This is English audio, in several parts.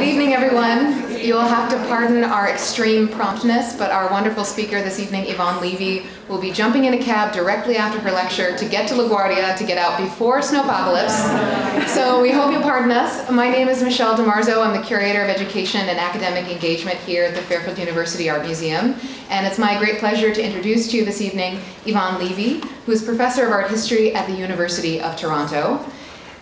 Good evening, everyone. You'll have to pardon our extreme promptness, but our wonderful speaker this evening, Evonne Levy, will be jumping in a cab directly after her lecture to get to LaGuardia to get out before snowpocalypse. So we hope you'll pardon us. My name is Michelle DiMarzo. I'm the Curator of Education and Academic Engagement here at the Fairfield University Art Museum. And it's my great pleasure to introduce to you this evening Evonne Levy, who is Professor of Art History at the University of Toronto.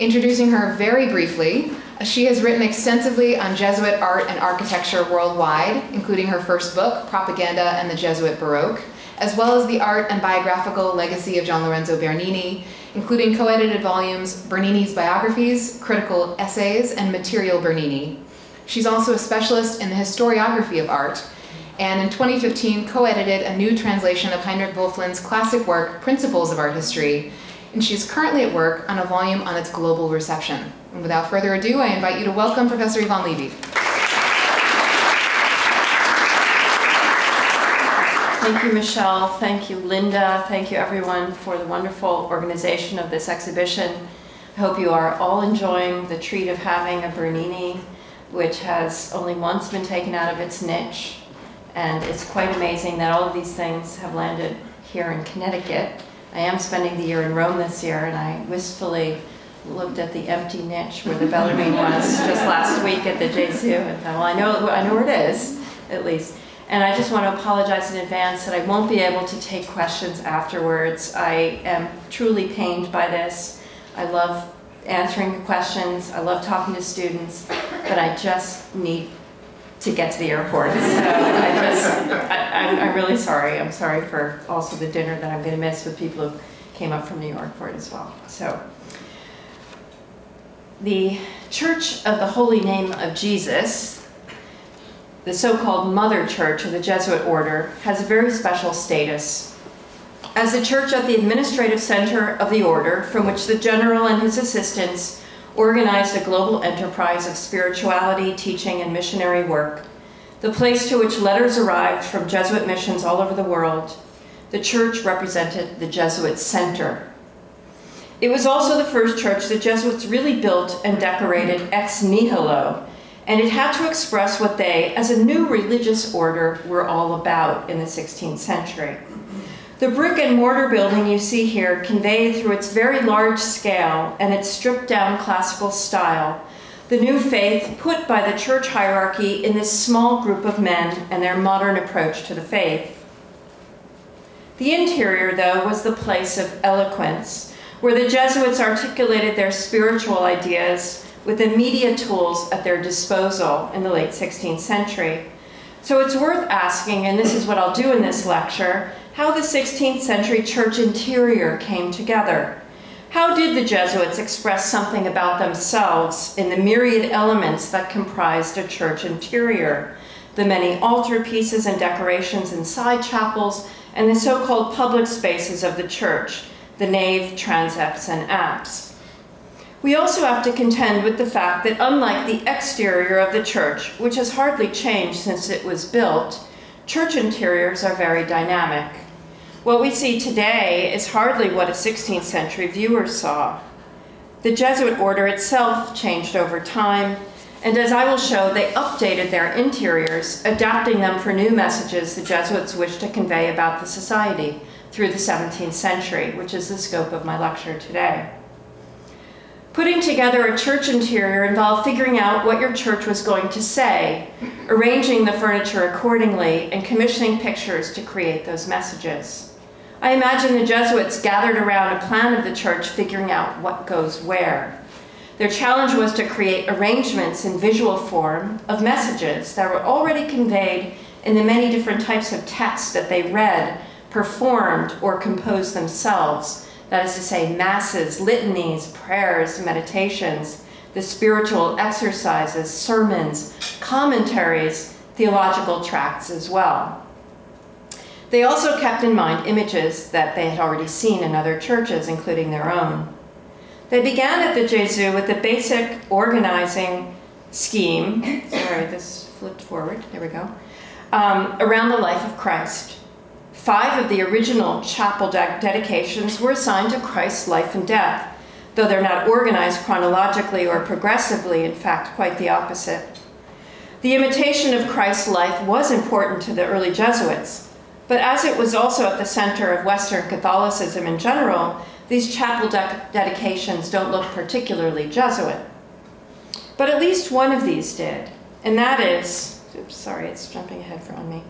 Introducing her very briefly, she has written extensively on Jesuit art and architecture worldwide, including her first book, Propaganda and the Jesuit Baroque, as well as the art and biographical legacy of Gian Lorenzo Bernini, including co-edited volumes Bernini's Biographies, Critical Essays, and Material Bernini. She's also a specialist in the historiography of art, and in 2015 co-edited a new translation of Heinrich Wölfflin's classic work, Principles of Art History, and she's currently at work on a volume on its global reception. And without further ado, I invite you to welcome Professor Evonne Levy. Thank you, Michelle. Thank you, Linda. Thank you, everyone, for the wonderful organization of this exhibition. I hope you are all enjoying the treat of having a Bernini, which has only once been taken out of its niche. And it's quite amazing that all of these things have landed here in Connecticut. I am spending the year in Rome this year, and I wistfully looked at the empty niche where the Bellarmine was just last week at the Gesu and thought, well, I know, I know where it is, at least. And I just want to apologize in advance that I won't be able to take questions afterwards. I am truly pained by this. I love answering questions. I love talking to students, but I just need to get to the airport. So I just, I, am really sorry. I'm sorry for also the dinner that I'm going to miss with people who came up from New York for it as well. So the Church of the Holy Name of Jesus, the so-called Mother Church of the Jesuit Order, has a very special status. As the church at the administrative center of the order, from which the general and his assistants organized a global enterprise of spirituality, teaching, and missionary work, the place to which letters arrived from Jesuit missions all over the world, the church represented the Jesuit center. It was also the first church the Jesuits really built and decorated ex nihilo, and it had to express what they, as a new religious order, were all about in the 16th century. The brick and mortar building you see here conveyed through its very large scale and its stripped down classical style the new faith put by the church hierarchy in this small group of men and their modern approach to the faith. The interior, though, was the place of eloquence, where the Jesuits articulated their spiritual ideas with the media tools at their disposal in the late 16th century. So it's worth asking, and this is what I'll do in this lecture, how the 16th century church interior came together. How did the Jesuits express something about themselves in the myriad elements that comprised a church interior? The many altar pieces and decorations inside chapels, and the so-called public spaces of the church, the nave, transepts, and apse. We also have to contend with the fact that unlike the exterior of the church, which has hardly changed since it was built, church interiors are very dynamic. What we see today is hardly what a 16th century viewer saw. The Jesuit order itself changed over time, and as I will show, they updated their interiors, adapting them for new messages the Jesuits wished to convey about the society through the 17th century, which is the scope of my lecture today. Putting together a church interior involved figuring out what your church was going to say, arranging the furniture accordingly, and commissioning pictures to create those messages. I imagine the Jesuits gathered around a plan of the church figuring out what goes where. Their challenge was to create arrangements in visual form of messages that were already conveyed in the many different types of texts that they read, performed, or composed themselves. That is to say, masses, litanies, prayers, meditations, the spiritual exercises, sermons, commentaries, theological tracts as well. They also kept in mind images that they had already seen in other churches, including their own. They began at the Gesu with the basic organizing scheme, sorry, this flipped forward, there we go, um, around the life of Christ. Five of the original chapel de dedications were assigned to Christ's life and death, though they're not organized chronologically or progressively, in fact, quite the opposite. The imitation of Christ's life was important to the early Jesuits, but as it was also at the center of Western Catholicism in general, these chapel de dedications don't look particularly Jesuit. But at least one of these did, and that is, oops, sorry, it's jumping ahead on me.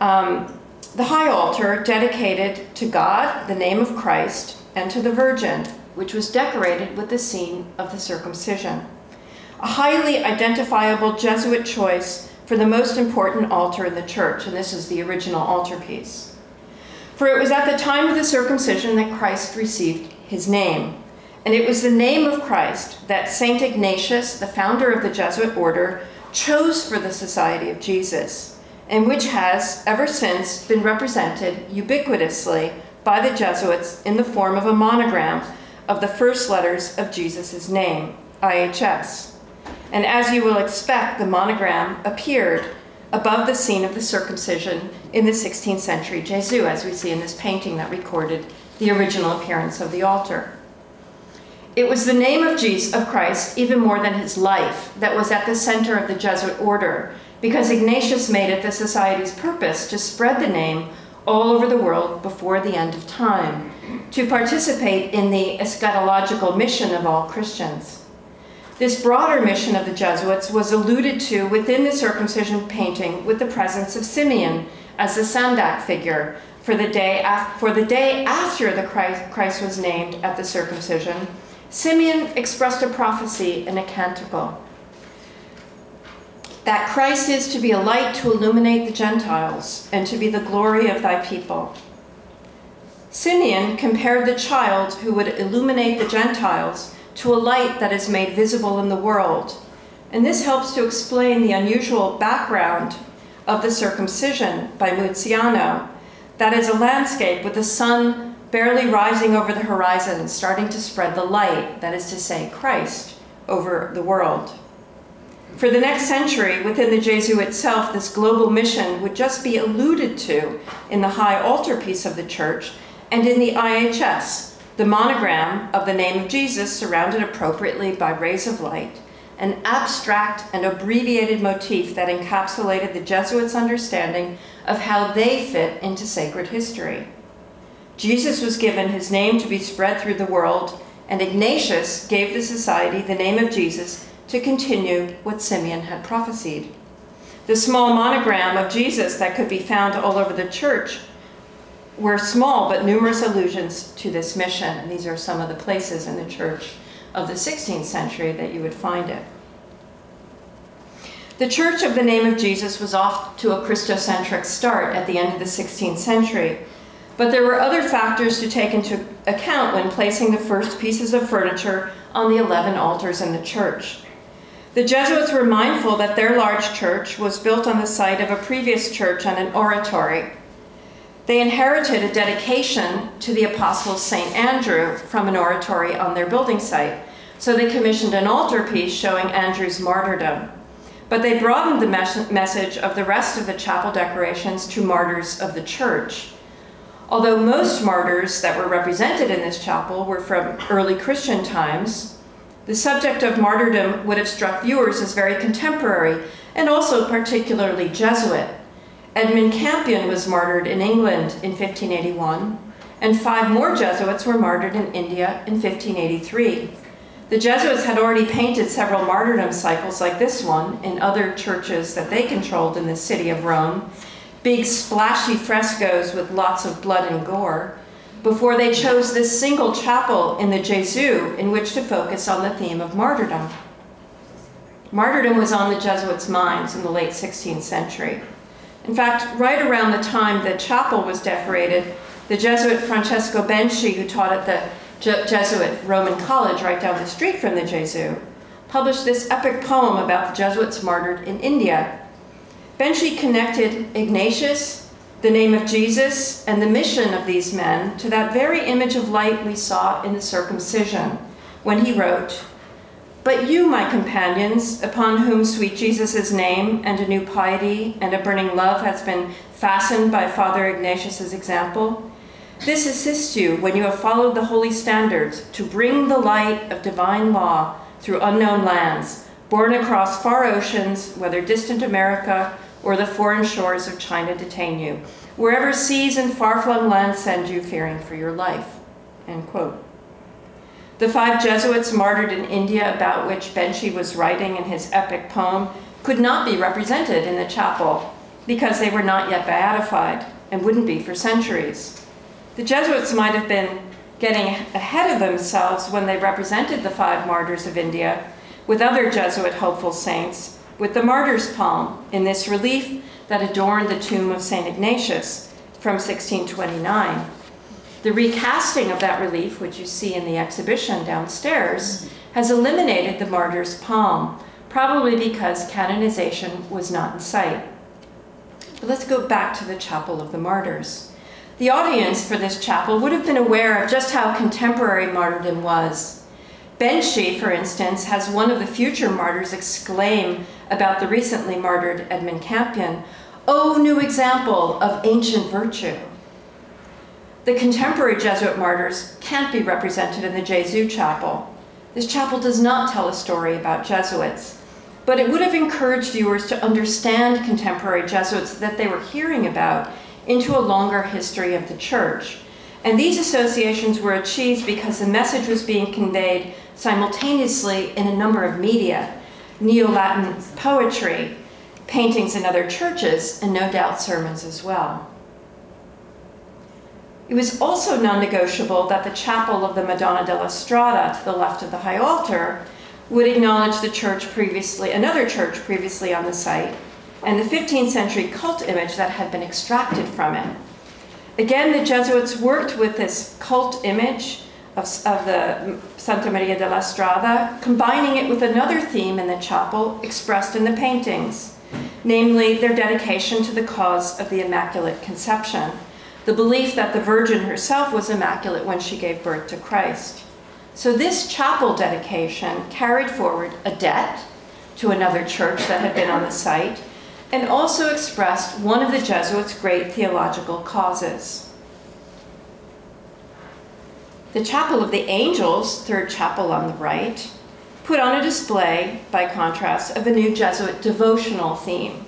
Um, the high altar dedicated to God, the name of Christ, and to the Virgin, which was decorated with the scene of the circumcision. A highly identifiable Jesuit choice for the most important altar in the church, and this is the original altarpiece. For it was at the time of the circumcision that Christ received his name. And it was the name of Christ that St. Ignatius, the founder of the Jesuit order, chose for the Society of Jesus, and which has, ever since, been represented ubiquitously by the Jesuits in the form of a monogram of the first letters of Jesus' name, IHS. And as you will expect, the monogram appeared above the scene of the circumcision in the 16th century Gesù, as we see in this painting that recorded the original appearance of the altar. It was the name of Jesus, of Christ, even more than his life, that was at the center of the Jesuit order, because Ignatius made it the Society's purpose to spread the name all over the world before the end of time, to participate in the eschatological mission of all Christians. This broader mission of the Jesuits was alluded to within the circumcision painting with the presence of Simeon as the Sandak figure for the day, for the day after the Christ, Christ was named at the circumcision. Simeon expressed a prophecy in a canticle that Christ is to be a light to illuminate the Gentiles and to be the glory of thy people. Simeon compared the child who would illuminate the Gentiles to a light that is made visible in the world. And this helps to explain the unusual background of the circumcision by Muziano. That is a landscape with the sun barely rising over the horizon, and starting to spread the light, that is to say, Christ, over the world. For the next century, within the Gesù itself, this global mission would just be alluded to in the high altarpiece of the church and in the IHS, the monogram of the name of Jesus surrounded appropriately by rays of light, an abstract and abbreviated motif that encapsulated the Jesuits' understanding of how they fit into sacred history. Jesus was given his name to be spread through the world, and Ignatius gave the society the name of Jesus to continue what Simeon had prophesied. The small monogram of Jesus that could be found all over the church were small but numerous allusions to this mission. And these are some of the places in the church of the 16th century that you would find it. The Church of the Name of Jesus was off to a Christocentric start at the end of the 16th century, but there were other factors to take into account when placing the first pieces of furniture on the 11 altars in the church. The Jesuits were mindful that their large church was built on the site of a previous church and an oratory. They inherited a dedication to the Apostle St. Andrew from an oratory on their building site, so they commissioned an altarpiece showing Andrew's martyrdom. But they broadened the mes message of the rest of the chapel decorations to martyrs of the church. Although most martyrs that were represented in this chapel were from early Christian times, the subject of martyrdom would have struck viewers as very contemporary and also particularly Jesuit. Edmund Campion was martyred in England in 1581, and five more Jesuits were martyred in India in 1583. The Jesuits had already painted several martyrdom cycles like this one in other churches that they controlled in the city of Rome, big splashy frescoes with lots of blood and gore, before they chose this single chapel in the Gesù in which to focus on the theme of martyrdom. Martyrdom was on the Jesuits' minds in the late 16th century. In fact, right around the time the chapel was decorated, the Jesuit Francesco Benci, who taught at the Je Jesuit Roman College right down the street from the Gesù, published this epic poem about the Jesuits martyred in India. Benci connected Ignatius, the name of Jesus and the mission of these men to that very image of light we saw in the circumcision when he wrote, But you, my companions, upon whom sweet Jesus' name and a new piety and a burning love has been fastened by Father Ignatius's example, this assists you when you have followed the holy standards to bring the light of divine law through unknown lands, borne across far oceans, whether distant America or the foreign shores of China detain you, wherever seas and far-flung lands send you fearing for your life, end quote. The five Jesuits martyred in India about which Benci was writing in his epic poem could not be represented in the chapel because they were not yet beatified and wouldn't be for centuries. The Jesuits might have been getting ahead of themselves when they represented the five martyrs of India with other Jesuit hopeful saints with the martyr's palm in this relief that adorned the tomb of St. Ignatius from 1629. The recasting of that relief, which you see in the exhibition downstairs, has eliminated the martyr's palm, probably because canonization was not in sight. But let's go back to the Chapel of the Martyrs. The audience for this chapel would have been aware of just how contemporary martyrdom was. Benci, for instance, has one of the future martyrs exclaim about the recently martyred Edmund Campion, Oh, new example of ancient virtue. The contemporary Jesuit martyrs can't be represented in the Gesù Chapel. This chapel does not tell a story about Jesuits, but it would have encouraged viewers to understand contemporary Jesuits that they were hearing about into a longer history of the church. And these associations were achieved because the message was being conveyed simultaneously in a number of media, Neo-Latin poetry, paintings in other churches, and no doubt sermons as well. It was also non-negotiable that the chapel of the Madonna della Strada to the left of the high altar would acknowledge the church previously, another church previously on the site, and the 15th century cult image that had been extracted from it. Again, the Jesuits worked with this cult image of, of the Santa Maria della Strada, combining it with another theme in the chapel expressed in the paintings, namely their dedication to the cause of the Immaculate Conception, the belief that the Virgin herself was immaculate when she gave birth to Christ. So this chapel dedication carried forward a debt to another church that had been on the site, and also expressed one of the Jesuits' great theological causes. The Chapel of the Angels, third chapel on the right, put on a display, by contrast, of a new Jesuit devotional theme.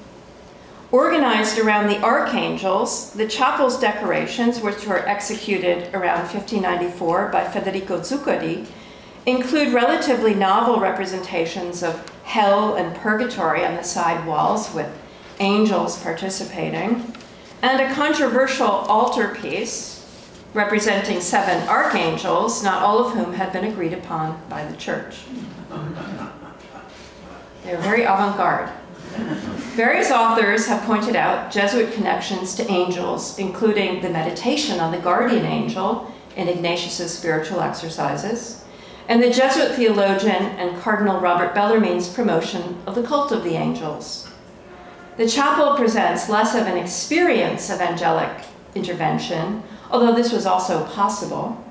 Organized around the archangels, the chapel's decorations, which were executed around 1594 by Federico Zuccari, include relatively novel representations of hell and purgatory on the side walls with angels participating, and a controversial altarpiece representing seven archangels, not all of whom had been agreed upon by the church. They're very avant-garde. Various authors have pointed out Jesuit connections to angels, including the meditation on the guardian angel in Ignatius's spiritual exercises, and the Jesuit theologian and Cardinal Robert Bellarmine's promotion of the cult of the angels. The chapel presents less of an experience of angelic intervention, although this was also possible,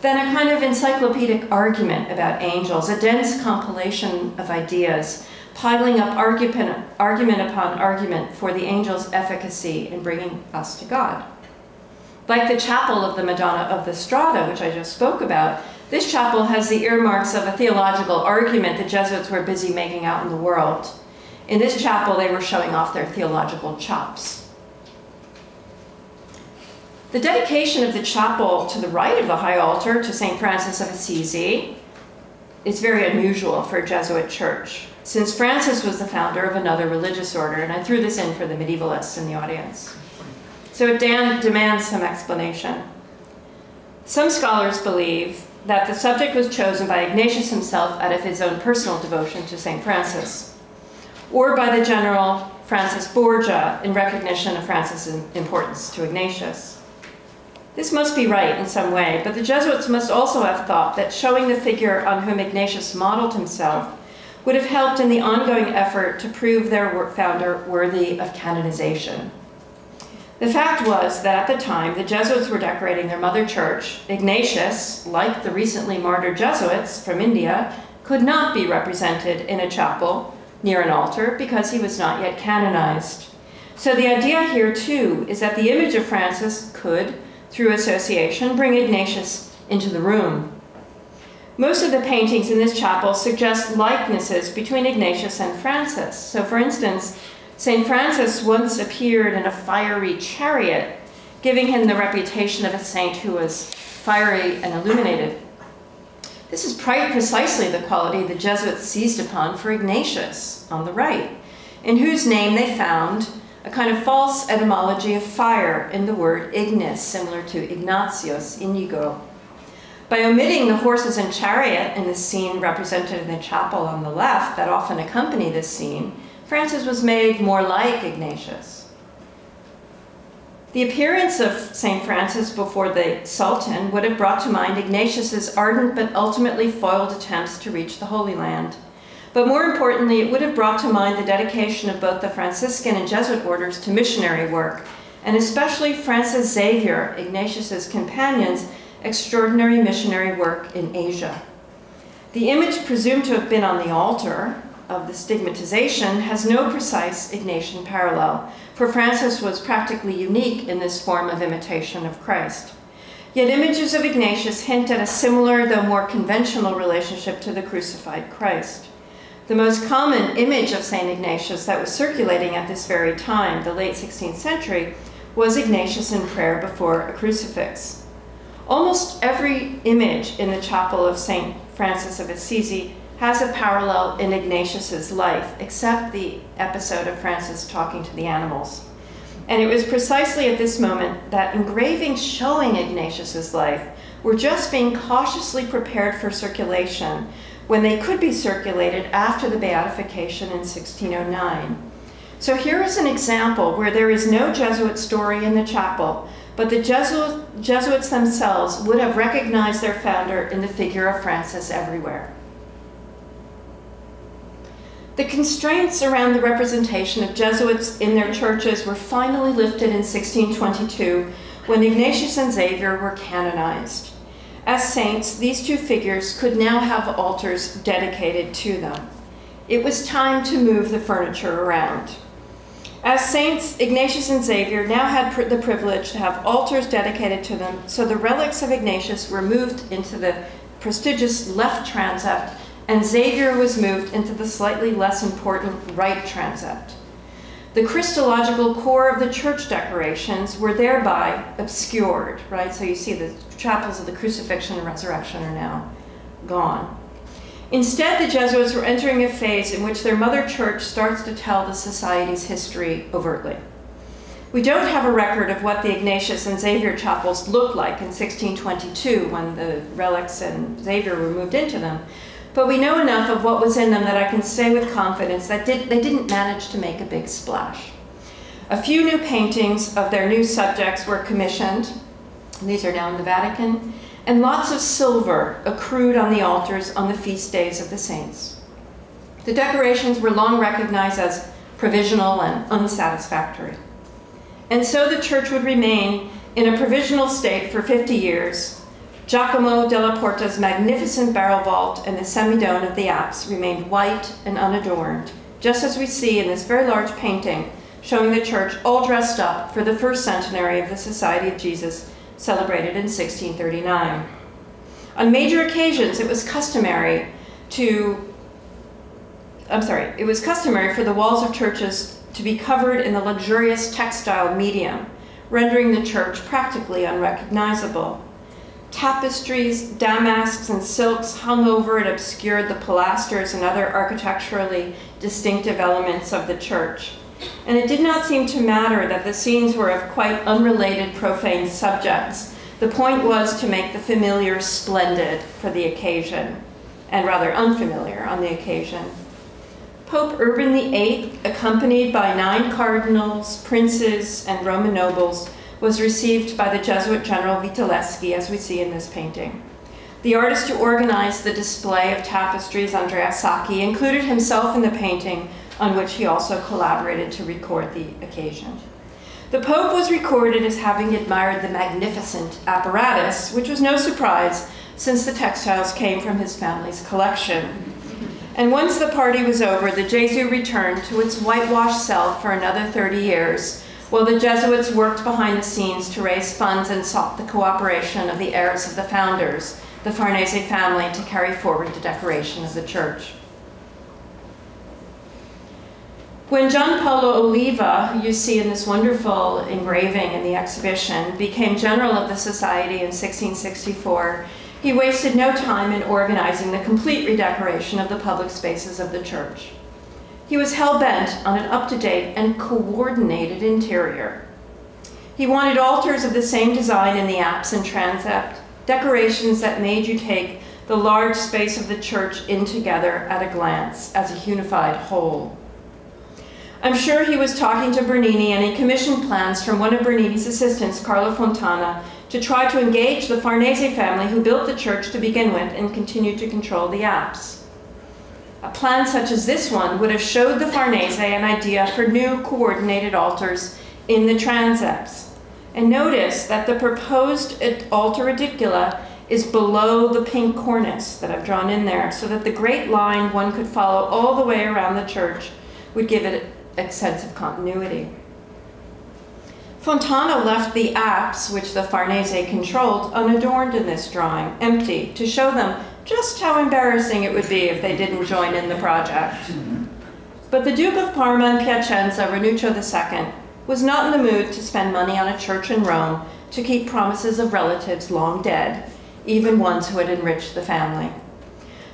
than a kind of encyclopedic argument about angels, a dense compilation of ideas piling up argument, argument upon argument for the angel's efficacy in bringing us to God. Like the chapel of the Madonna of the Strada, which I just spoke about, this chapel has the earmarks of a theological argument the Jesuits were busy making out in the world. In this chapel, they were showing off their theological chops. The dedication of the chapel to the right of the high altar to St. Francis of Assisi is very unusual for a Jesuit church since Francis was the founder of another religious order, and I threw this in for the medievalists in the audience. So it demands some explanation. Some scholars believe that the subject was chosen by Ignatius himself out of his own personal devotion to St. Francis, or by the general Francis Borgia in recognition of Francis' importance to Ignatius. This must be right in some way, but the Jesuits must also have thought that showing the figure on whom Ignatius modeled himself would have helped in the ongoing effort to prove their founder worthy of canonization. The fact was that at the time, the Jesuits were decorating their mother church. Ignatius, like the recently martyred Jesuits from India, could not be represented in a chapel near an altar because he was not yet canonized. So the idea here, too, is that the image of Francis could, through association, bring Ignatius into the room. Most of the paintings in this chapel suggest likenesses between Ignatius and Francis. So, for instance, St. Francis once appeared in a fiery chariot, giving him the reputation of a saint who was fiery and illuminated. This is precisely the quality the Jesuits seized upon for Ignatius on the right, in whose name they found a kind of false etymology of fire in the word ignis, similar to Ignatius, inigo. By omitting the horses and chariot in the scene represented in the chapel on the left that often accompany this scene, Francis was made more like Ignatius. The appearance of St. Francis before the Sultan would have brought to mind Ignatius's ardent but ultimately foiled attempts to reach the Holy Land. But more importantly, it would have brought to mind the dedication of both the Franciscan and Jesuit orders to missionary work, and especially Francis Xavier, Ignatius's companion's extraordinary missionary work in Asia. The image presumed to have been on the altar of the stigmatization has no precise Ignatian parallel, for Francis was practically unique in this form of imitation of Christ. Yet images of Ignatius hint at a similar, though more conventional relationship to the crucified Christ. The most common image of St. Ignatius that was circulating at this very time, the late 16th century, was Ignatius in prayer before a crucifix. Almost every image in the chapel of St. Francis of Assisi has a parallel in Ignatius's life, except the episode of Francis talking to the animals. And it was precisely at this moment that engravings showing Ignatius's life were just being cautiously prepared for circulation when they could be circulated after the beatification in 1609. So here is an example where there is no Jesuit story in the chapel, but the Jesuit, Jesuits themselves would have recognized their founder in the figure of Francis everywhere. The constraints around the representation of Jesuits in their churches were finally lifted in 1622 when Ignatius and Xavier were canonized. As saints, these two figures could now have altars dedicated to them. It was time to move the furniture around. As saints, Ignatius and Xavier now had pr the privilege to have altars dedicated to them, so the relics of Ignatius were moved into the prestigious left transept, and Xavier was moved into the slightly less important right transept. The Christological core of the church decorations were thereby obscured, right? So you see the chapels of the crucifixion and resurrection are now gone. Instead, the Jesuits were entering a phase in which their mother church starts to tell the society's history overtly. We don't have a record of what the Ignatius and Xavier chapels looked like in 1622 when the relics and Xavier were moved into them, but we know enough of what was in them that I can say with confidence that did, they didn't manage to make a big splash. A few new paintings of their new subjects were commissioned. These are now in the Vatican and lots of silver accrued on the altars on the feast days of the saints. The decorations were long recognized as provisional and unsatisfactory. And so the church would remain in a provisional state for 50 years. Giacomo della Porta's magnificent barrel vault and the semidome of the apse remained white and unadorned, just as we see in this very large painting showing the church all dressed up for the first centenary of the Society of Jesus celebrated in 1639. On major occasions, it was customary to, I'm sorry, it was customary for the walls of churches to be covered in the luxurious textile medium, rendering the church practically unrecognizable. Tapestries, damasks, and silks hung over and obscured the pilasters and other architecturally distinctive elements of the church and it did not seem to matter that the scenes were of quite unrelated profane subjects. The point was to make the familiar splendid for the occasion, and rather unfamiliar on the occasion. Pope Urban VIII, accompanied by nine cardinals, princes, and Roman nobles, was received by the Jesuit General Vitelleschi, as we see in this painting. The artist who organized the display of tapestries, Andrea Sacchi, included himself in the painting on which he also collaborated to record the occasion. The Pope was recorded as having admired the magnificent apparatus, which was no surprise since the textiles came from his family's collection. And once the party was over, the Gesu returned to its whitewashed self for another 30 years, while the Jesuits worked behind the scenes to raise funds and sought the cooperation of the heirs of the founders, the Farnese family to carry forward the decoration of the church. When Giampaolo Oliva, who you see in this wonderful engraving in the exhibition, became general of the society in 1664, he wasted no time in organizing the complete redecoration of the public spaces of the church. He was hell-bent on an up-to-date and coordinated interior. He wanted altars of the same design in the apse and transept, decorations that made you take the large space of the church in together at a glance as a unified whole. I'm sure he was talking to Bernini and he commissioned plans from one of Bernini's assistants, Carlo Fontana, to try to engage the Farnese family who built the church to begin with and continued to control the apse. A plan such as this one would have showed the Farnese an idea for new coordinated altars in the transepts. And notice that the proposed altar edicula is below the pink cornice that I've drawn in there so that the great line one could follow all the way around the church would give it a sense of continuity. Fontana left the apse, which the Farnese controlled, unadorned in this drawing, empty, to show them just how embarrassing it would be if they didn't join in the project. But the Duke of Parma and Piacenza, Ranuccio II, was not in the mood to spend money on a church in Rome to keep promises of relatives long dead, even ones who had enriched the family.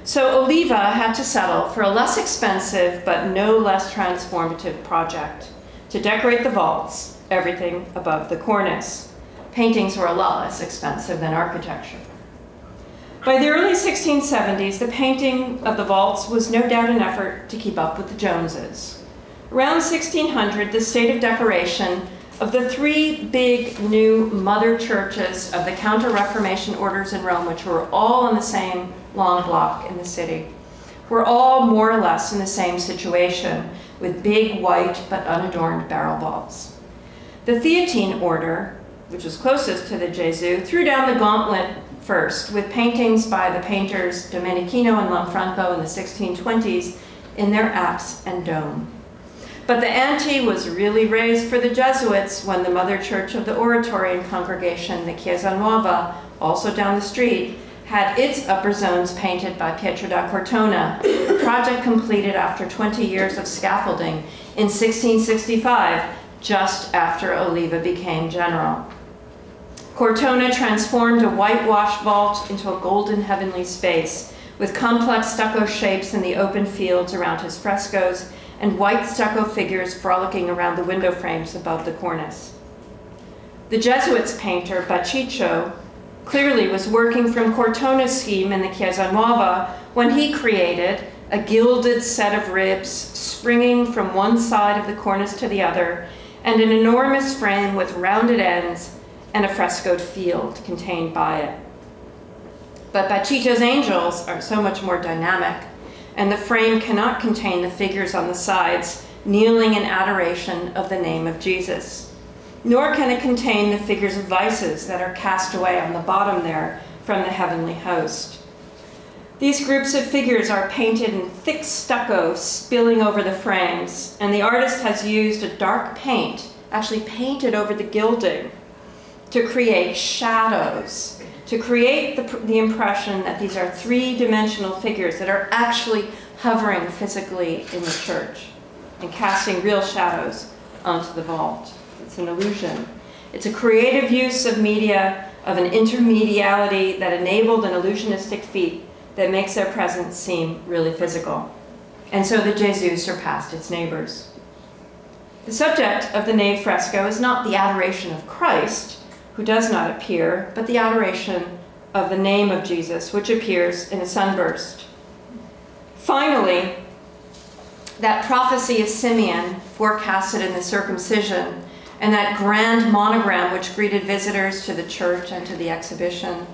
So Oliva had to settle for a less expensive but no less transformative project to decorate the vaults, everything above the cornice. Paintings were a lot less expensive than architecture. By the early 1670s, the painting of the vaults was no doubt an effort to keep up with the Joneses. Around 1600, the state of decoration of the three big new mother churches of the Counter-Reformation orders in Rome, which were all on the same long block in the city, We're all more or less in the same situation, with big white but unadorned barrel vaults. The Theatine order, which was closest to the Gesù, threw down the gauntlet first with paintings by the painters Domenichino and Lanfranco in the 1620s in their apse and dome. But the ante was really raised for the Jesuits when the mother church of the Oratorian congregation, the Chiesa Nuova, also down the street, had its upper zones painted by Pietro da Cortona, a project completed after 20 years of scaffolding in 1665, just after Oliva became general. Cortona transformed a whitewashed vault into a golden heavenly space with complex stucco shapes in the open fields around his frescoes and white stucco figures frolicking around the window frames above the cornice. The Jesuits painter, Baciccio, clearly was working from Cortona's scheme in the Chiesa Nuova when he created a gilded set of ribs springing from one side of the cornice to the other and an enormous frame with rounded ends and a frescoed field contained by it. But Baciccio's angels are so much more dynamic and the frame cannot contain the figures on the sides kneeling in adoration of the name of Jesus. Nor can it contain the figures of vices that are cast away on the bottom there from the heavenly host. These groups of figures are painted in thick stucco spilling over the frames, and the artist has used a dark paint, actually painted over the gilding, to create shadows to create the, the impression that these are three-dimensional figures that are actually hovering physically in the church and casting real shadows onto the vault. It's an illusion. It's a creative use of media, of an intermediality that enabled an illusionistic feat that makes their presence seem really physical. And so the Gesù surpassed its neighbors. The subject of the nave fresco is not the adoration of Christ, who does not appear, but the adoration of the name of Jesus, which appears in a sunburst. Finally, that prophecy of Simeon forecasted in the circumcision and that grand monogram which greeted visitors to the church and to the exhibition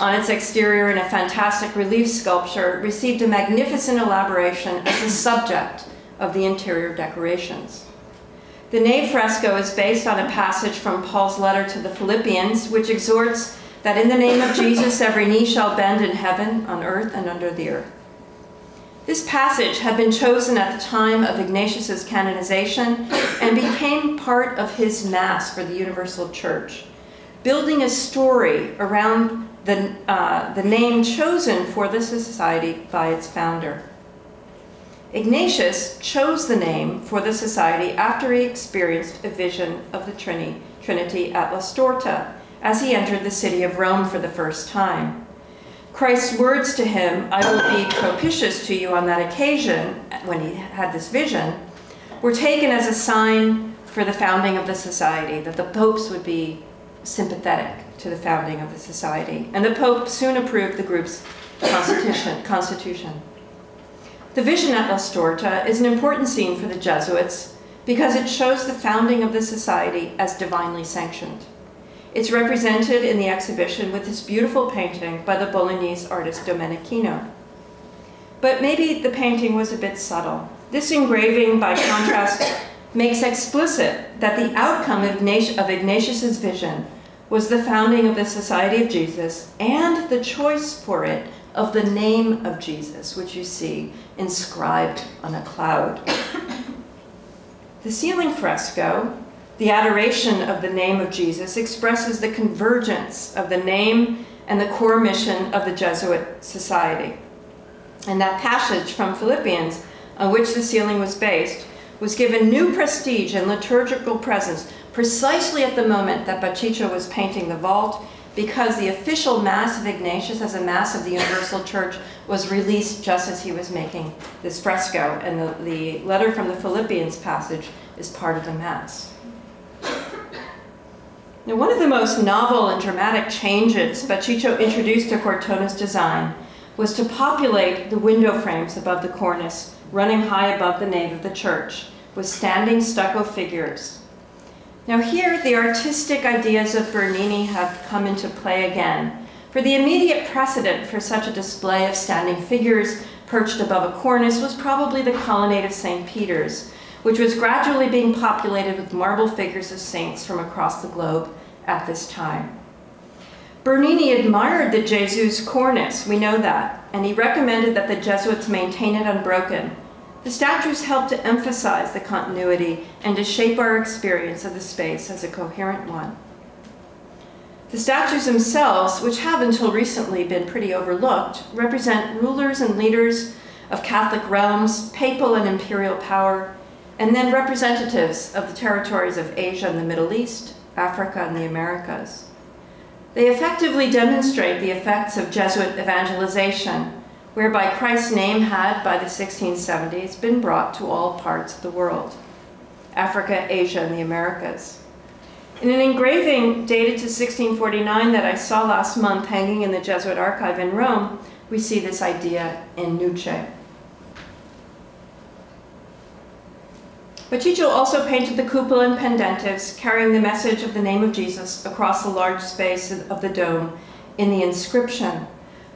on its exterior in a fantastic relief sculpture received a magnificent elaboration as the subject of the interior decorations. The nave fresco is based on a passage from Paul's letter to the Philippians, which exhorts that in the name of Jesus every knee shall bend in heaven, on earth, and under the earth. This passage had been chosen at the time of Ignatius's canonization and became part of his Mass for the Universal Church, building a story around the, uh, the name chosen for the society by its founder. Ignatius chose the name for the society after he experienced a vision of the Trinity, Trinity at La Storta as he entered the city of Rome for the first time. Christ's words to him, I will be propitious to you on that occasion, when he had this vision, were taken as a sign for the founding of the society, that the popes would be sympathetic to the founding of the society. And the Pope soon approved the group's constitution. constitution. The vision at La Storta is an important scene for the Jesuits because it shows the founding of the society as divinely sanctioned. It's represented in the exhibition with this beautiful painting by the Bolognese artist Domenichino. But maybe the painting was a bit subtle. This engraving, by contrast, makes explicit that the outcome of Ignatius's vision was the founding of the Society of Jesus and the choice for it of the name of Jesus, which you see inscribed on a cloud. the ceiling fresco, the adoration of the name of Jesus, expresses the convergence of the name and the core mission of the Jesuit Society. And that passage from Philippians, on which the ceiling was based, was given new prestige and liturgical presence precisely at the moment that Baciccio was painting the vault because the official Mass of Ignatius as a Mass of the Universal Church was released just as he was making this fresco, and the, the letter from the Philippians passage is part of the Mass. Now, one of the most novel and dramatic changes Baciccio introduced to Cortona's design was to populate the window frames above the cornice, running high above the nave of the church, with standing stucco figures now here, the artistic ideas of Bernini have come into play again. For the immediate precedent for such a display of standing figures perched above a cornice was probably the colonnade of St. Peter's, which was gradually being populated with marble figures of saints from across the globe at this time. Bernini admired the Jesus cornice, we know that, and he recommended that the Jesuits maintain it unbroken, the statues help to emphasize the continuity and to shape our experience of the space as a coherent one. The statues themselves, which have until recently been pretty overlooked, represent rulers and leaders of Catholic realms, papal and imperial power, and then representatives of the territories of Asia and the Middle East, Africa and the Americas. They effectively demonstrate the effects of Jesuit evangelization whereby Christ's name had, by the 1670s, been brought to all parts of the world Africa, Asia, and the Americas. In an engraving dated to 1649 that I saw last month hanging in the Jesuit archive in Rome, we see this idea in nuce. Baciccio also painted the cupola and pendentives, carrying the message of the name of Jesus across the large space of the dome in the inscription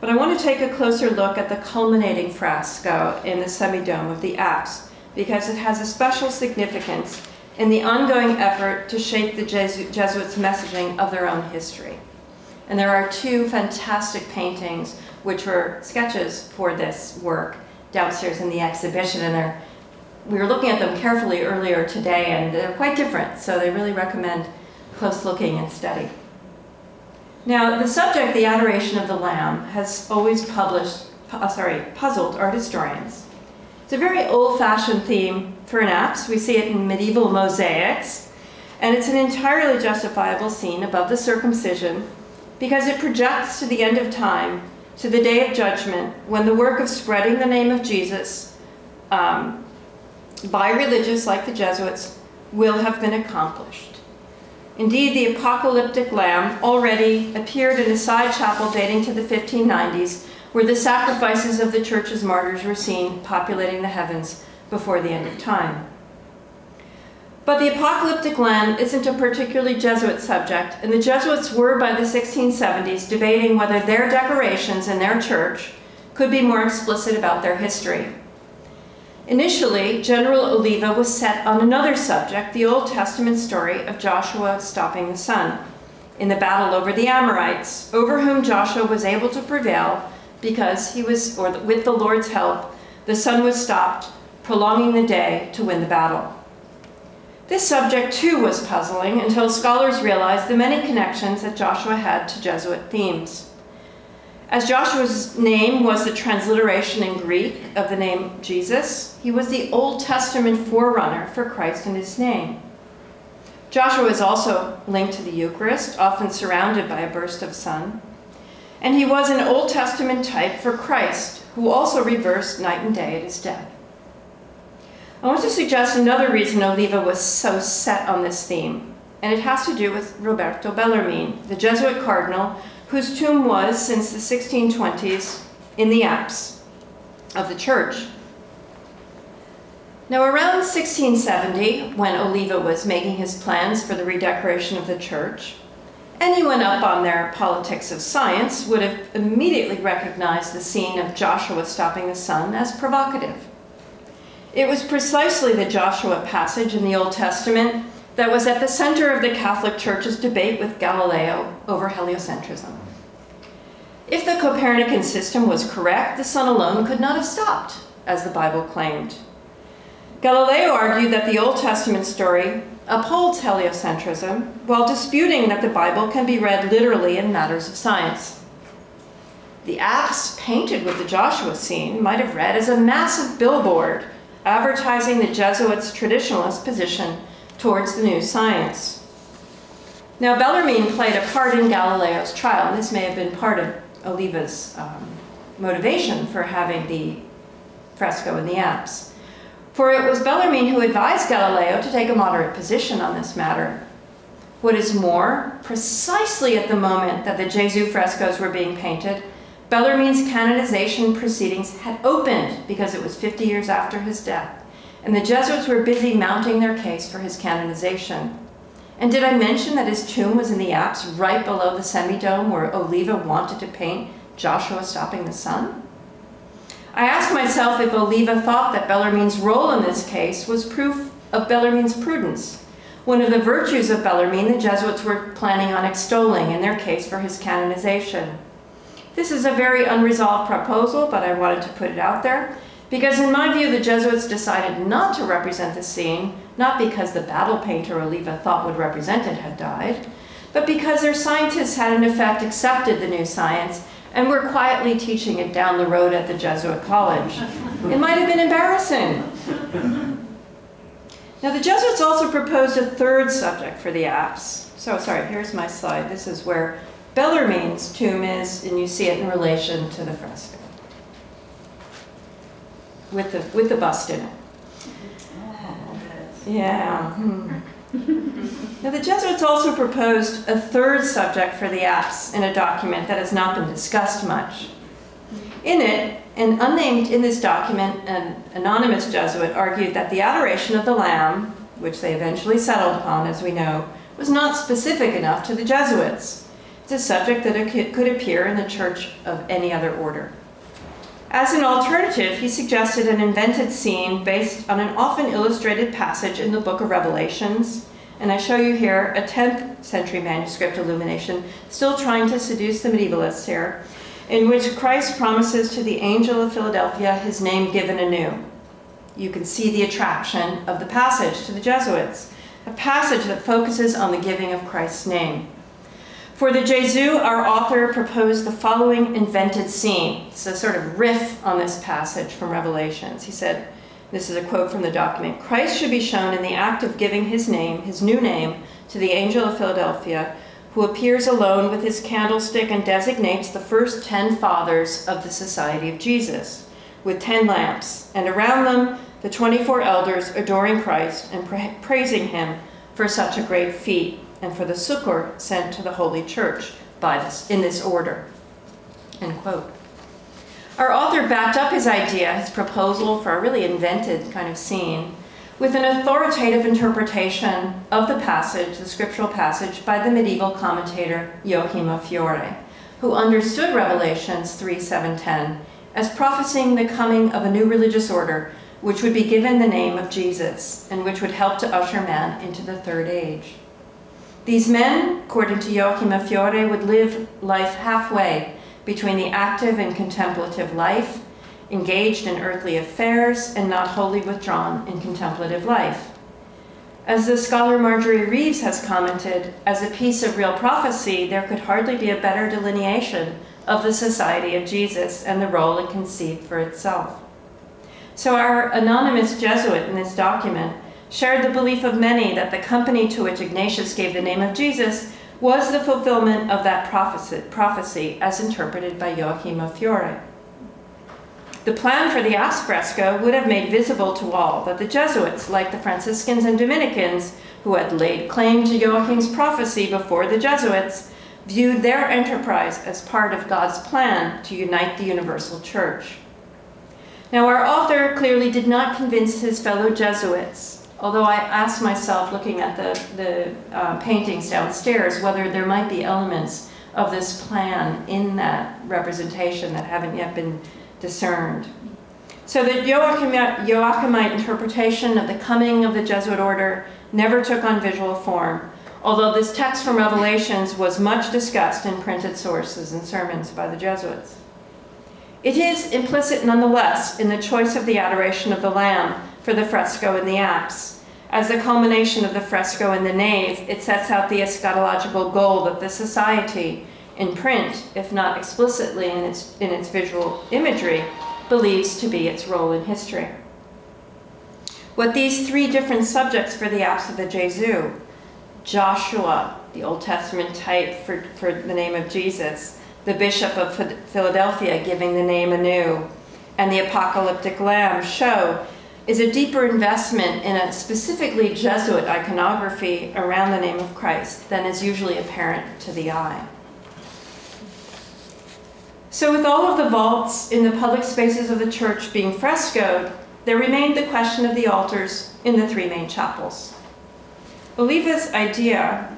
but I want to take a closer look at the culminating fresco in the semidome of the apse because it has a special significance in the ongoing effort to shape the Jesu Jesuits' messaging of their own history. And there are two fantastic paintings which were sketches for this work downstairs in the exhibition and they're we were looking at them carefully earlier today and they're quite different so they really recommend close looking and study. Now, the subject, the adoration of the Lamb, has always published, uh, sorry, puzzled art historians. It's a very old-fashioned theme for an apse. We see it in medieval mosaics, and it's an entirely justifiable scene above the circumcision because it projects to the end of time, to the day of judgment, when the work of spreading the name of Jesus um, by religious like the Jesuits will have been accomplished. Indeed, the apocalyptic lamb already appeared in a side chapel dating to the 1590s, where the sacrifices of the church's martyrs were seen populating the heavens before the end of time. But the apocalyptic lamb isn't a particularly Jesuit subject, and the Jesuits were by the 1670s debating whether their decorations in their church could be more explicit about their history. Initially, General Oliva was set on another subject, the Old Testament story of Joshua stopping the sun in the battle over the Amorites, over whom Joshua was able to prevail because he was, or with the Lord's help, the sun was stopped, prolonging the day to win the battle. This subject too was puzzling until scholars realized the many connections that Joshua had to Jesuit themes. As Joshua's name was the transliteration in Greek of the name Jesus, he was the Old Testament forerunner for Christ in his name. Joshua is also linked to the Eucharist, often surrounded by a burst of sun. And he was an Old Testament type for Christ, who also reversed night and day at his death. I want to suggest another reason Oliva was so set on this theme, and it has to do with Roberto Bellarmine, the Jesuit cardinal whose tomb was, since the 1620s, in the apse of the church. Now, around 1670, when Oliva was making his plans for the redecoration of the church, anyone up on their politics of science would have immediately recognized the scene of Joshua stopping the sun as provocative. It was precisely the Joshua passage in the Old Testament that was at the center of the Catholic Church's debate with Galileo over heliocentrism. If the Copernican system was correct, the sun alone could not have stopped, as the Bible claimed. Galileo argued that the Old Testament story upholds heliocentrism while disputing that the Bible can be read literally in matters of science. The apse painted with the Joshua scene might have read as a massive billboard advertising the Jesuits' traditionalist position towards the new science. Now, Bellarmine played a part in Galileo's trial, and this may have been part of Oliva's um, motivation for having the fresco in the apse. For it was Bellarmine who advised Galileo to take a moderate position on this matter. What is more, precisely at the moment that the Gesù frescoes were being painted, Bellarmine's canonization proceedings had opened because it was 50 years after his death, and the Jesuits were busy mounting their case for his canonization. And did I mention that his tomb was in the apse right below the semidome where Oliva wanted to paint Joshua stopping the sun? I asked myself if Oliva thought that Bellarmine's role in this case was proof of Bellarmine's prudence, one of the virtues of Bellarmine the Jesuits were planning on extolling in their case for his canonization. This is a very unresolved proposal, but I wanted to put it out there, because in my view, the Jesuits decided not to represent the scene, not because the battle painter Oliva thought would represent it had died, but because their scientists had in effect accepted the new science and were quietly teaching it down the road at the Jesuit college. It might have been embarrassing. Now the Jesuits also proposed a third subject for the apse. So sorry, here's my slide. This is where Bellarmine's tomb is, and you see it in relation to the fresco with the, with the bust in it. Yeah. Hmm. Now, the Jesuits also proposed a third subject for the apse in a document that has not been discussed much. In it, an unnamed in this document, an anonymous Jesuit argued that the adoration of the Lamb, which they eventually settled upon, as we know, was not specific enough to the Jesuits. It's a subject that could appear in the church of any other order. As an alternative, he suggested an invented scene based on an often illustrated passage in the book of Revelations. And I show you here a 10th century manuscript illumination, still trying to seduce the medievalists here, in which Christ promises to the angel of Philadelphia his name given anew. You can see the attraction of the passage to the Jesuits, a passage that focuses on the giving of Christ's name. For the Gesù, our author proposed the following invented scene. It's a sort of riff on this passage from Revelations. He said, this is a quote from the document, Christ should be shown in the act of giving his name, his new name, to the angel of Philadelphia, who appears alone with his candlestick and designates the first ten fathers of the Society of Jesus, with ten lamps, and around them the 24 elders adoring Christ and pra praising him for such a great feat and for the succor sent to the Holy Church by this, in this order. End quote. Our author backed up his idea, his proposal for a really invented kind of scene, with an authoritative interpretation of the passage, the scriptural passage, by the medieval commentator Joachim of Fiore, who understood Revelations 3, 7, 10 as prophesying the coming of a new religious order which would be given the name of Jesus and which would help to usher man into the third age. These men, according to Joachim Fiore, would live life halfway between the active and contemplative life, engaged in earthly affairs, and not wholly withdrawn in contemplative life. As the scholar Marjorie Reeves has commented, as a piece of real prophecy, there could hardly be a better delineation of the Society of Jesus and the role it conceived for itself. So our anonymous Jesuit in this document shared the belief of many that the company to which Ignatius gave the name of Jesus was the fulfillment of that prophecy, as interpreted by Joachim of Fiore. The plan for the fresco would have made visible to all that the Jesuits, like the Franciscans and Dominicans, who had laid claim to Joachim's prophecy before the Jesuits, viewed their enterprise as part of God's plan to unite the universal church. Now, our author clearly did not convince his fellow Jesuits, although I asked myself, looking at the, the uh, paintings downstairs, whether there might be elements of this plan in that representation that haven't yet been discerned. So the Joachimite interpretation of the coming of the Jesuit order never took on visual form, although this text from Revelations was much discussed in printed sources and sermons by the Jesuits. It is implicit nonetheless in the choice of the adoration of the Lamb for the fresco in the apse. As the culmination of the fresco in the nave, it sets out the eschatological goal that the society, in print, if not explicitly in its, in its visual imagery, believes to be its role in history. What these three different subjects for the apse of the Gesù, Joshua, the Old Testament type for, for the name of Jesus, the Bishop of Philadelphia giving the name anew, and the apocalyptic lamb show is a deeper investment in a specifically Jesuit iconography around the name of Christ than is usually apparent to the eye. So with all of the vaults in the public spaces of the church being frescoed, there remained the question of the altars in the three main chapels. Oliva's idea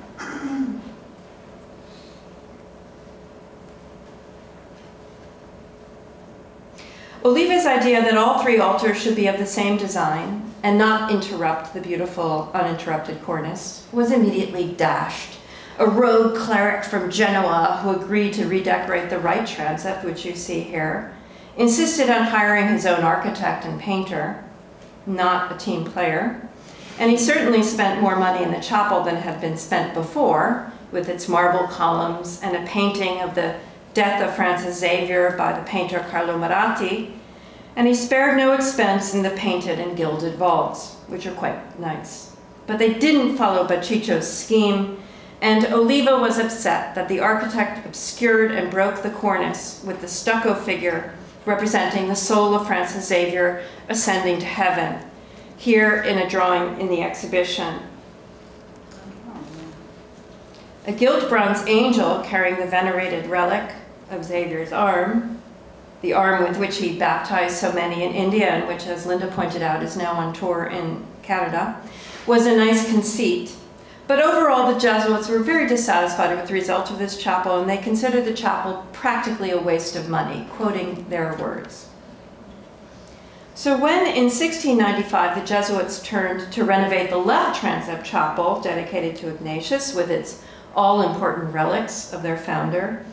Oliva's idea that all three altars should be of the same design and not interrupt the beautiful uninterrupted cornice was immediately dashed. A rogue cleric from Genoa who agreed to redecorate the right transept, which you see here, insisted on hiring his own architect and painter, not a team player, and he certainly spent more money in the chapel than had been spent before, with its marble columns and a painting of the Death of Francis Xavier by the painter Carlo Maratti, and he spared no expense in the painted and gilded vaults, which are quite nice. But they didn't follow Baciccio's scheme, and Oliva was upset that the architect obscured and broke the cornice with the stucco figure representing the soul of Francis Xavier ascending to heaven, here in a drawing in the exhibition. A gilt bronze angel carrying the venerated relic of Xavier's arm, the arm with which he baptized so many in India and which, as Linda pointed out, is now on tour in Canada, was a nice conceit. But overall, the Jesuits were very dissatisfied with the result of this chapel, and they considered the chapel practically a waste of money, quoting their words. So when in 1695 the Jesuits turned to renovate the left transept chapel dedicated to Ignatius with its all-important relics of their founder,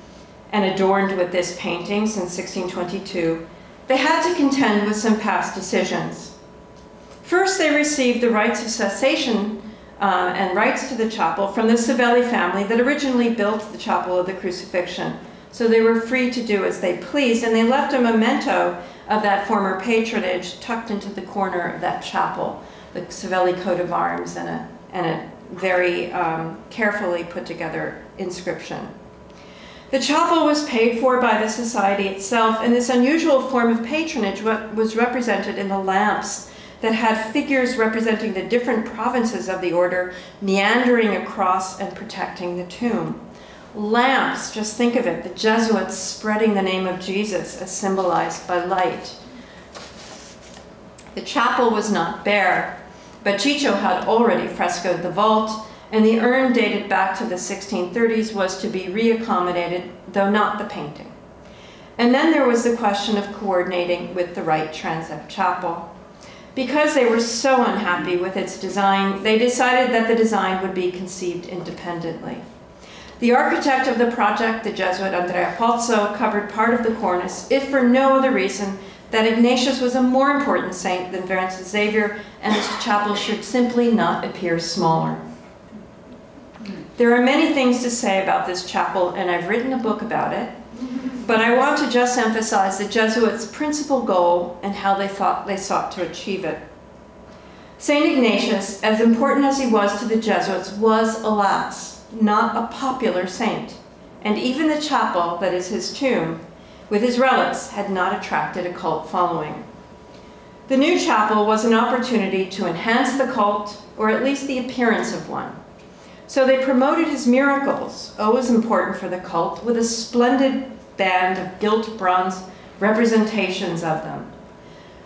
and adorned with this painting since 1622, they had to contend with some past decisions. First, they received the rights of cessation uh, and rights to the chapel from the Savelli family that originally built the Chapel of the Crucifixion. So they were free to do as they pleased, and they left a memento of that former patronage tucked into the corner of that chapel, the Savelli coat of arms and a, and a very um, carefully put together inscription. The chapel was paid for by the society itself, and this unusual form of patronage was represented in the lamps that had figures representing the different provinces of the order meandering across and protecting the tomb. Lamps, just think of it, the Jesuits spreading the name of Jesus as symbolized by light. The chapel was not bare, but Baciccio had already frescoed the vault and the urn dated back to the 1630s was to be reaccommodated, though not the painting. And then there was the question of coordinating with the right transept chapel. Because they were so unhappy with its design, they decided that the design would be conceived independently. The architect of the project, the Jesuit Andrea Pozzo, covered part of the cornice, if for no other reason that Ignatius was a more important saint than Francis Xavier, and this chapel should simply not appear smaller. There are many things to say about this chapel, and I've written a book about it. But I want to just emphasize the Jesuits' principal goal and how they thought they sought to achieve it. St. Ignatius, as important as he was to the Jesuits, was, alas, not a popular saint, and even the chapel that is his tomb, with his relics, had not attracted a cult following. The new chapel was an opportunity to enhance the cult, or at least the appearance of one. So they promoted his miracles, always important for the cult, with a splendid band of gilt bronze representations of them.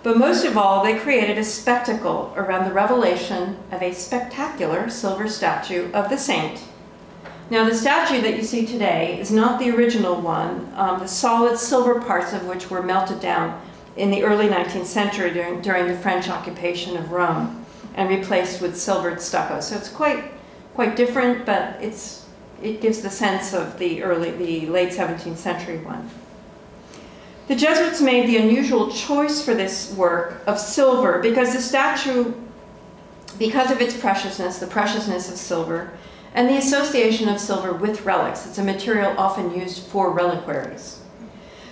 But most of all, they created a spectacle around the revelation of a spectacular silver statue of the saint. Now, the statue that you see today is not the original one, um, the solid silver parts of which were melted down in the early 19th century during, during the French occupation of Rome and replaced with silvered stucco. So it's quite, quite different, but it's, it gives the sense of the early, the late 17th century one. The Jesuits made the unusual choice for this work of silver because the statue, because of its preciousness, the preciousness of silver, and the association of silver with relics. It's a material often used for reliquaries.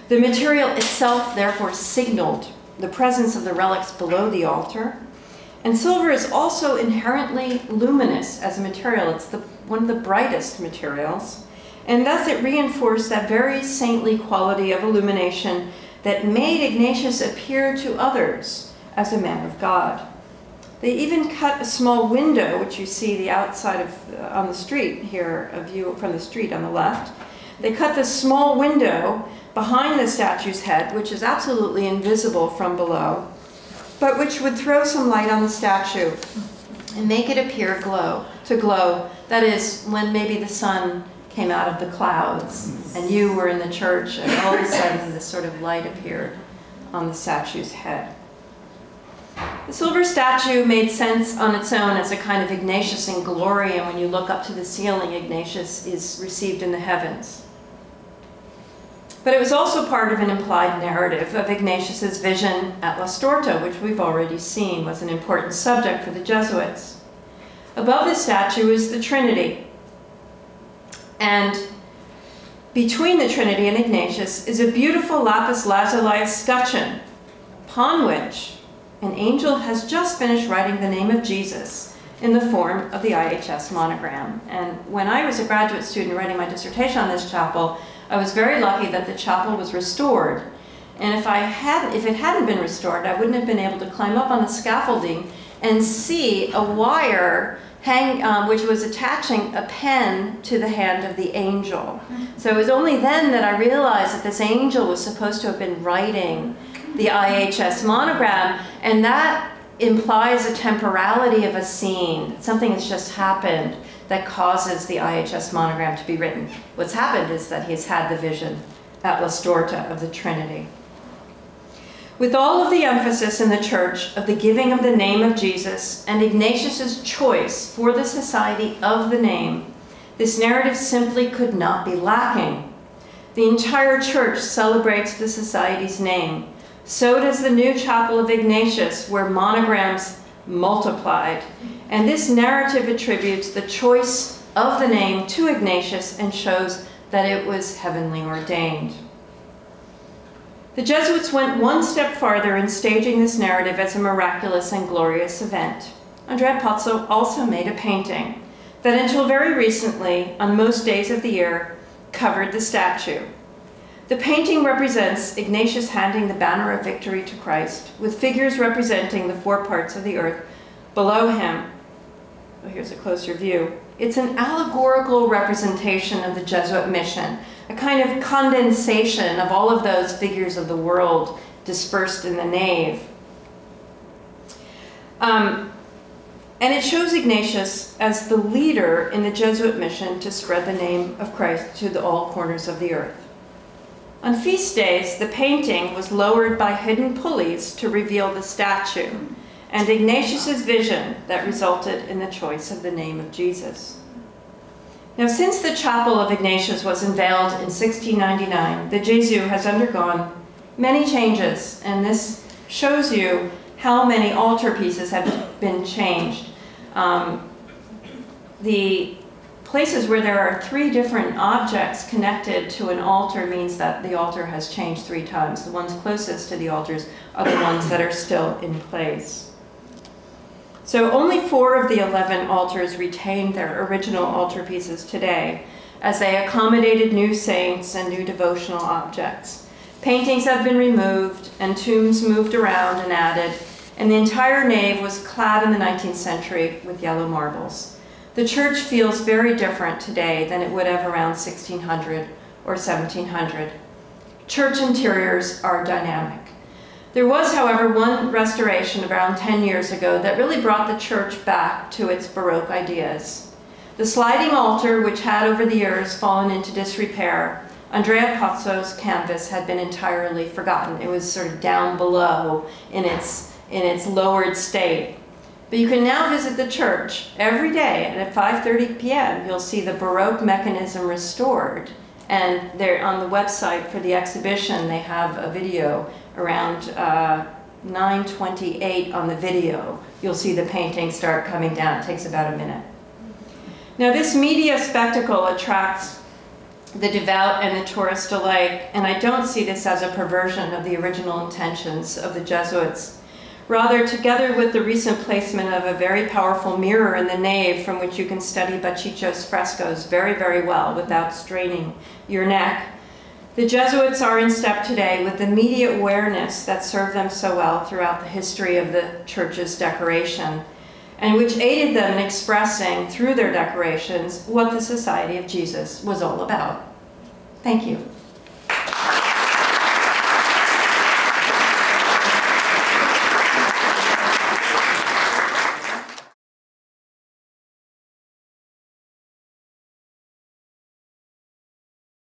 The material itself therefore signaled the presence of the relics below the altar. And silver is also inherently luminous as a material. It's the, one of the brightest materials. And thus it reinforced that very saintly quality of illumination that made Ignatius appear to others as a man of God. They even cut a small window, which you see the outside of uh, on the street here, a view from the street on the left. They cut this small window behind the statue's head, which is absolutely invisible from below, but which would throw some light on the statue and make it appear glow to glow. That is, when maybe the sun came out of the clouds and you were in the church and all of a sudden this sort of light appeared on the statue's head. The silver statue made sense on its own as a kind of Ignatius in glory, and when you look up to the ceiling, Ignatius is received in the heavens. But it was also part of an implied narrative of Ignatius's vision at La Storta, which we've already seen was an important subject for the Jesuits. Above the statue is the Trinity. And between the Trinity and Ignatius is a beautiful lapis lazuli escutcheon, upon which an angel has just finished writing the name of Jesus in the form of the IHS monogram. And when I was a graduate student writing my dissertation on this chapel, I was very lucky that the chapel was restored. And if I hadn't, if it hadn't been restored, I wouldn't have been able to climb up on the scaffolding and see a wire hang, um, which was attaching a pen to the hand of the angel. So it was only then that I realized that this angel was supposed to have been writing the IHS monogram, and that implies a temporality of a scene. Something has just happened that causes the IHS monogram to be written. What's happened is that he's had the vision at La Storta of the Trinity. With all of the emphasis in the church of the giving of the name of Jesus and Ignatius's choice for the society of the name, this narrative simply could not be lacking. The entire church celebrates the society's name, so does the new chapel of Ignatius, where monograms multiplied. And this narrative attributes the choice of the name to Ignatius and shows that it was heavenly ordained. The Jesuits went one step farther in staging this narrative as a miraculous and glorious event. Andrea Pozzo also made a painting that until very recently, on most days of the year, covered the statue. The painting represents Ignatius handing the banner of victory to Christ, with figures representing the four parts of the earth below him. Oh, here's a closer view. It's an allegorical representation of the Jesuit mission, a kind of condensation of all of those figures of the world dispersed in the nave. Um, and it shows Ignatius as the leader in the Jesuit mission to spread the name of Christ to the, all corners of the earth. On feast days, the painting was lowered by hidden pulleys to reveal the statue and Ignatius's vision that resulted in the choice of the name of Jesus. Now, since the chapel of Ignatius was unveiled in 1699, the Gesù has undergone many changes, and this shows you how many altarpieces have been changed. Um, the places where there are three different objects connected to an altar means that the altar has changed three times. The ones closest to the altars are the ones that are still in place. So only four of the 11 altars retain their original altarpieces today, as they accommodated new saints and new devotional objects. Paintings have been removed and tombs moved around and added, and the entire nave was clad in the 19th century with yellow marbles. The church feels very different today than it would have around 1600 or 1700. Church interiors are dynamic. There was, however, one restoration around 10 years ago that really brought the church back to its Baroque ideas. The sliding altar, which had over the years fallen into disrepair, Andrea Pozzo's canvas had been entirely forgotten. It was sort of down below in its, in its lowered state. But you can now visit the church every day, and at 5.30 p.m. you'll see the Baroque mechanism restored. And there on the website for the exhibition, they have a video around uh, 9.28 on the video. You'll see the painting start coming down. It takes about a minute. Now this media spectacle attracts the devout and the tourist alike, and I don't see this as a perversion of the original intentions of the Jesuits. Rather, together with the recent placement of a very powerful mirror in the nave from which you can study Baciccio's frescoes very, very well without straining your neck, the Jesuits are in step today with the media awareness that served them so well throughout the history of the church's decoration, and which aided them in expressing through their decorations what the Society of Jesus was all about. Thank you.